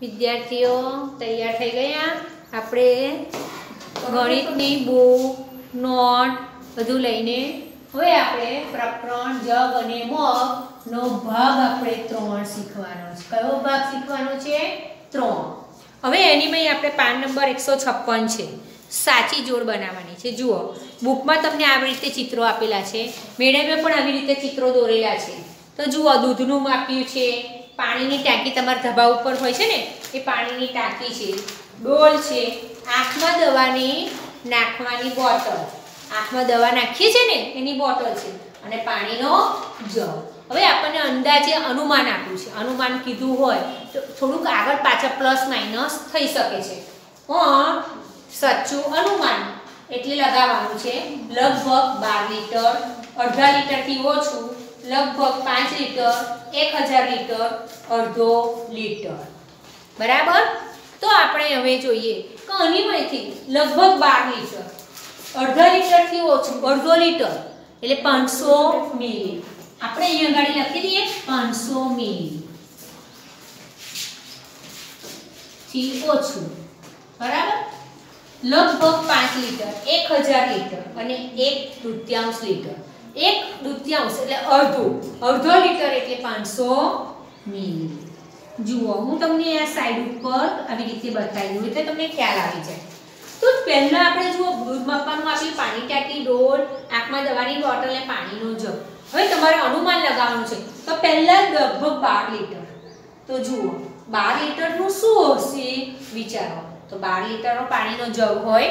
વિદ્યાર્થીઓ તૈયાર થઈ ગયા. આપણે ગણિતની બુક, નોટ બધું લઈને હવે આપણે પ્રકરણ, જગ અને મગ ભાગ આપણે ત્રણ શીખવાનો છે. કયો ભાગ શીખવાનો છે? ત્રણ. હવે એનીમાં આપણે પાન નંબર એકસો છપ્પન છે. સાચી જોડ બનાવવાની છે. જુઓ, બુકમાં તમને આવી રીતે ચિત્રો આપેલા છે. મેડમે પણ આવી રીતે ચિત્રો દોરેલા છે. તો જુઓ, દૂધનું માપ્યું છે. પાણીની ટાંકી તમારા ધબા ઉપર હોય છે ને, એ પાણીની ટાંકી છે. ડોલ છે. આંખમાં દવાની નાખવાની બોટલ. આંખમાં દવા નાખીએ છીએ ને, એની બોટલ છે. અને પાણીનો જગ. હવે આપણને અંદાજે અનુમાન આપ્યું છે. અનુમાન કીધું હોય તો થોડુંક આગળ પાછળ પ્લસ માઇનસ થઈ શકે છે. પણ સાચું અનુમાન એટલે લગાવવાનું છે, લગભગ બાર લીટર, અડધા લીટરથી ઓછું લગભગ પાંચ લીટર, એક હજાર લીટર, અડધો લીટર. બરાબર? તો આપણે હવે જોઈએ કે અનિમયથી લગભગ બાર લીટર. અડધા લીટરથી ઓછું, અડધો લીટર. એટલે પાંચસો મિલી. આપણે અહીંયા આગળ લખી દઈએ પાંચસો મિલી. થી ઓછું. બરાબર? લગભગ પાંચ લીટર, એક હજાર લીટર અને એક તૃતીયાંશ લીટર. એક તૃતીયાંશ એટલે અડધું. અડધો લીટર એટલે પાંચસો મિલી. જુઓ, હું તમને આ સાઈડ ઉપર આવી રીતે બતાવી દઉં, એટલે તમને ખ્યાલ આવી જાય. તો પહેલા આપણે જુઓ, દૂધ માપવાનું આપી પાણી ટાંકી, ડોલ, આંખમાં દવાની બોટલ અને પાણીનો જગ. હવે તમારે અનુમાન લગાવવાનું છે તો પહેલા લગભગ બાર લીટર. તો જુઓ, બાર લીટરનું શું હશે? વિચારો. તો બાર લીટરનો પાણીનો જગ હોય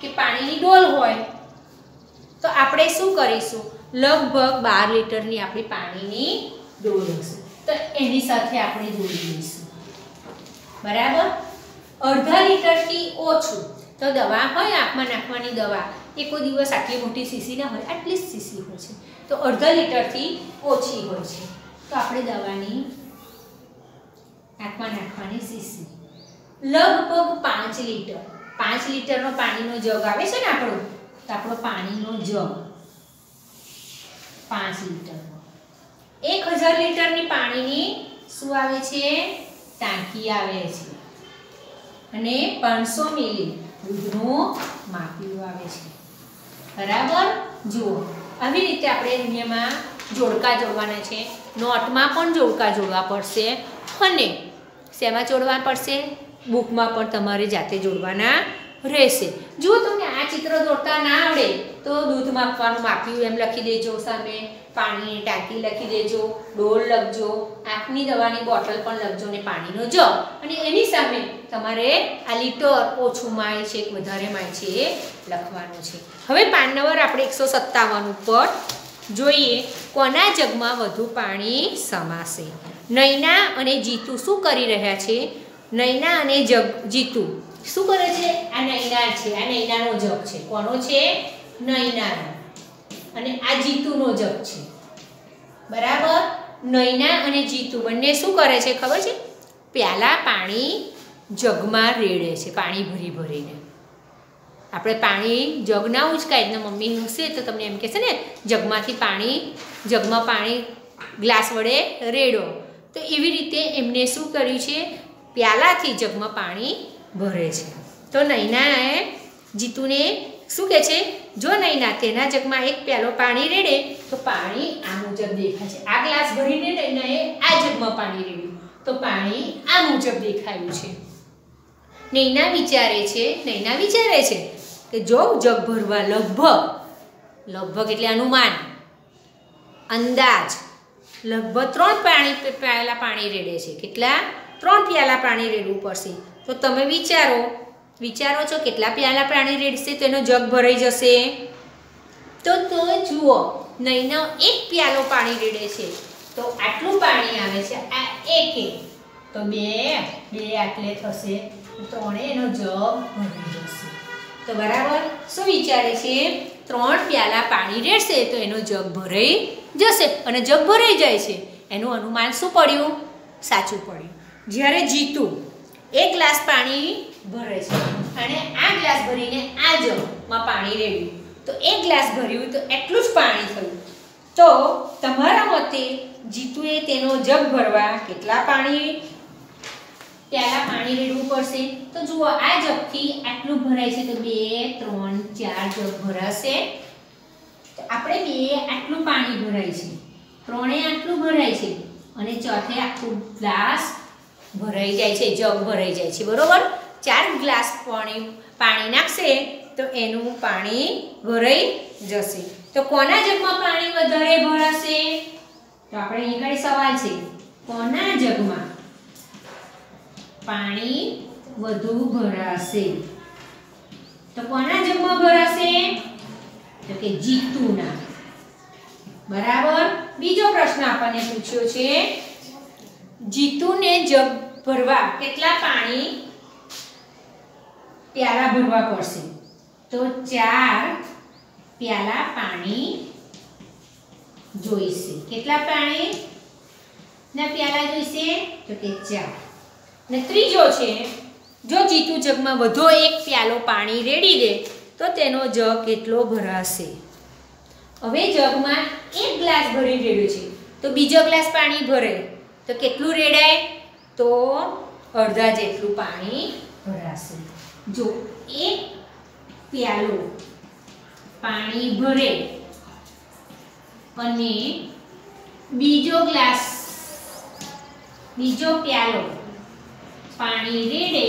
કે પાણીની ડોલ હોય? તો આપણે શું કરીશું? લગભગ બાર લીટરની આપણી પાણીની ડોલ હશે તો એની સાથે આપણે જોડી દઈશું બરાબર? અડધા લીટરથી ઓછું. તો દવા હોય, આંખમાં નાખવાની દવા. એ કોઈ દિવસ આટલી મોટી સીસી ના હોય જ સીસી હોય છે. તો અડધા લીટરથી ઓછી હોય છે. તો આપણે દવાની આંખમાં નાખવાની સીસી. લગભગ પાંચ લીટર. પાંચ લીટરનો પાણીનો જગ આવે છે ને આપણો? તો આપણો પાણીનો જગ. પાંચ લીટરનો. એક હજાર લીટરની પાણીની શું આવે છે? ટાંકી આવે છે. અને પાંચસો મિલી દૂધનું માપ્યું આવે છે. બરાબર? જુઓ. આવી રીતે આપણે દુનિયામાં જોડકા જોડવાના છે. નોટમાં પણ જોડકા જોડવા પડશે અને શેમાં જોડવા પડશે? બુકમાં પણ તમારે જાતે જોડવાના રહેશે. જો તમને આ ચિત્ર દોરતા ના આવડે, તો દૂધ માપવાનું માપ્યું એમ લખી દેજો સામે. પાણીની ટાંકી લખી દેજો. ડોલ લખજો. આંખની દવાની બોટલ પણ લખજો ને પાણીનો જગ. અને એની સામે તમારે આ લીટર ઓછું માય છે વધારે માય છે એ લખવાનું છે. હવે પાન નંબર આપણે એકસો સત્તાવન ઉપર જોઈએ કોના જગમાં વધુ પાણી સમાશે. નૈના અને જીતુ શું કરી રહ્યા છે? નૈના અને જગ જીતુ. શું કરે છે? આ નૈના છે. આ નૈનાનો જગ છે. કોનો છે? નૈનાનો અને આ જીતુનો જગ છે. બરાબર? નૈના અને જીતુ બંને શું કરે છે ખબર છે? પ્યાલા પાણી જગમાં રેડે છે. પાણી ભરી ભરીને. આપણે પાણી જગ ના ઉચકાય એટલે મમ્મી હશે તો તમને એમ કહેશે ને, જગમાંથી પાણી, જગમાં પાણી ગ્લાસ વડે રેડો. તો એવી રીતે એમને શું કર્યું છે? પ્યાલાથી જગમાં પાણી ભરે છે. તો નૈનાએ જીતુને શું કહે છે? જો નૈના તેના જગમાં એક પ્યાલો પાણી રેડે, તો પાણી આ મુજબ દેખાય છે. આ ગ્લાસ ભરીને નૈનાએ આ જગમાં પાણી રેડ્યું. તો પાણી આ મુજબ દેખાયું છે. નૈના વિચારે છે, નૈના વિચારે છે કે જો જગ ભરવા લગભગ લગભગ એટલે અનુમાન, અંદાજ, લગભગ ત્રણ પાણી પહેલાં પાણી રેડે છે. કેટલા? ત્રણ પ્યાલા પાણી રેડવું પડશે. તો તમે વિચારો વિચારો છો કેટલા પ્યાલા પાણી રેડશે તો એનો જગ ભરાઈ જશે? તો તો જુઓ, નૈનો એક પ્યાલો પાણી રેડે છે. તો આટલું પાણી આવે છે, આ એક એક. તો બે બે આટલે થશે, ત્રણે એનો જગ ભરાઈ જશે. તો બરાબર? શું વિચારે છે? ત્રણ પ્યાલા પાણી રેડશે, તો એનો જગ ભરાઈ જશે. અને જગ ભરાઈ જાય છે. એનું અનુમાન શું પડ્યું? સાચું પડ્યું. જ્યારે જીતું, એક ગ્લાસ પાણી ભરે છે. અને આ ગ્લાસ ભરીને આ જગમાં પાણી રેડ્યું. તો એક ગ્લાસ ભર્યું તો એટલું જ પાણી થયું. તો તમારા મતે જીતુએ તેનો જગ ભરવા કેટલા પાણી પ્યાલા પાણી રેડવું પડશે. તો જુઓ, આ જગથી આટલું ભરાય છે તો બે, ત્રણ, ચાર જગ ભરાશે. તો આપણે બે આટલું પાણી ભરાય છે. ત્રણે આટલું ભરાય છે. અને ચોથે આખું ગ્લાસ ભરાઈ જાય છે, જગ ભરાઈ જાય છે, બરાબર? ચાર ગ્લાસ પાણી પાણી નાખશે તો એનું પાણી ભરાઈ જશે. તો કોના જગમાં પાણી વધારે ભરાશે? તો આપણે અહીં કઈ સવાલ છે, કોના જગમાં પાણી વધુ ભરાશે? તો કોના જગમાં ભરાશે? તો કે જીતુના. બરાબર? બીજો પ્રશ્ન આપણને પૂછ્યો છે, જીતુને જગ ભરવા. કેટલા પાણી? પ્યાલા ભરવા પડશે. તો ચાર પ્યાલા પાણી જોઈશે. કેટલા પાણી? ના પ્યાલા જોઈશે? તો કે ચાર. ને ત્રીજો છે જો જીતુ જગમાં વધુ એક પ્યાલો પાણી રેડી દે તો તેનો જગ કેટલો ભરાશે? હવે જગમાં એક ગ્લાસ ભરી રેડ્યો છે. તો બીજો ગ્લાસ પાણી ભરે. તો કેટલું રેડાય? તો અડધા જેટલું પાણી ભરાશે. જો એક પ્યાલો પાણી ભરે અને બીજો ગ્લાસ, બીજો પ્યાલો પાણી રેડે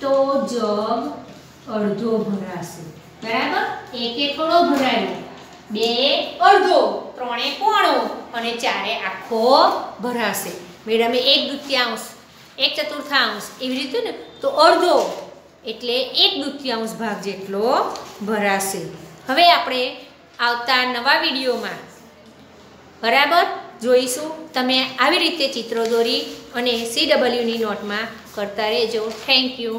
તો જગ અડધો ભરાશે. બરાબર? એકે થોડો ભરાયો. બે અડધો. ત્રણે કોણો અને ચારે આખો ભરાશે. મેડમે એક દૃત્યાંશ, એક ચતુર્થાંશ એવી રીતે ને તો અડધો એટલે એક દૃત્યાંશ ભાગ જેટલો ભરાશે. હવે આપણે આવતા નવા વિડીયોમાં બરાબર જોઈશું તમે આવી રીતે ચિત્રો દોરી અને સી ડબલ્યુની નોટમાં કરતા રહેજો. Thank you